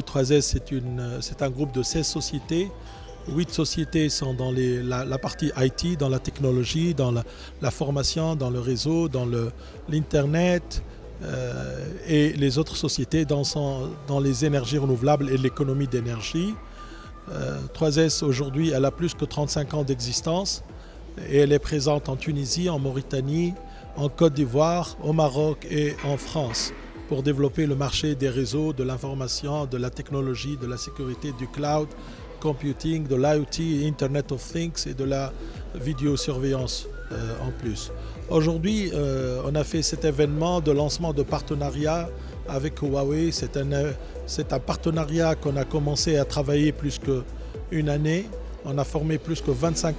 3S, c'est un groupe de 16 sociétés. 8 sociétés sont dans la, partie IT, dans la technologie, dans la, formation, dans le réseau, dans l'Internet, et les autres sociétés dans, dans les énergies renouvelables et l'économie d'énergie. 3S aujourd'hui, elle a plus que 35 ans d'existence et elle est présente en Tunisie, en Mauritanie, en Côte d'Ivoire, au Maroc et en France pour développer le marché des réseaux, de l'information, de la technologie, de la sécurité, du cloud, computing, de l'IoT, Internet of Things et de la vidéosurveillance euh, en plus. Aujourd'hui, euh, on a fait cet événement de lancement de partenariat avec Huawei. C'est un, un partenariat qu'on a commencé à travailler plus qu'une année. On a formé plus que 25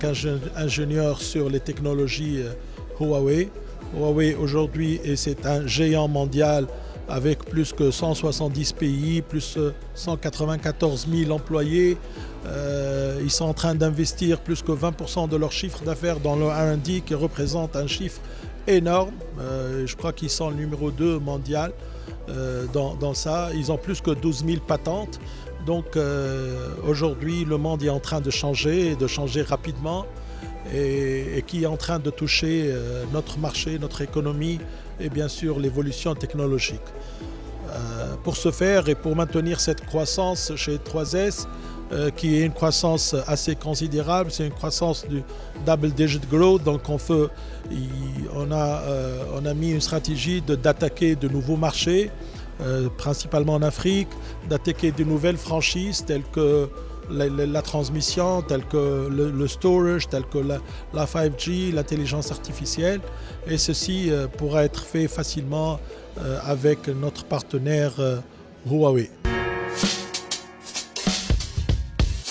ingénieurs sur les technologies euh, Huawei. Huawei aujourd'hui, c'est un géant mondial avec plus que 170 pays, plus 194 000 employés. Euh, ils sont en train d'investir plus que 20% de leur chiffre d'affaires dans le R&D qui représente un chiffre énorme. Euh, je crois qu'ils sont le numéro 2 mondial dans, dans, ça. Ils ont plus que 12 000 patentes. Donc euh, aujourd'hui, le monde est en train de changer et de changer rapidement et, qui est en train de toucher euh, notre marché, notre économie et bien sûr l'évolution technologique. Euh, pour ce faire et pour maintenir cette croissance chez 3S, qui est une croissance assez considérable, c'est une croissance du double digit growth, donc on, on, a, on a mis une stratégie d'attaquer de nouveaux marchés, euh, principalement en Afrique, d'attaquer de nouvelles franchises telles que la, transmission, telles que le, storage, telles que la, 5G, l'intelligence artificielle. Et ceci euh, pourra être fait facilement euh, avec notre partenaire Huawei.